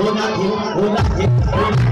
Ô na queima, ô na queima, ô na.